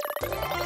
you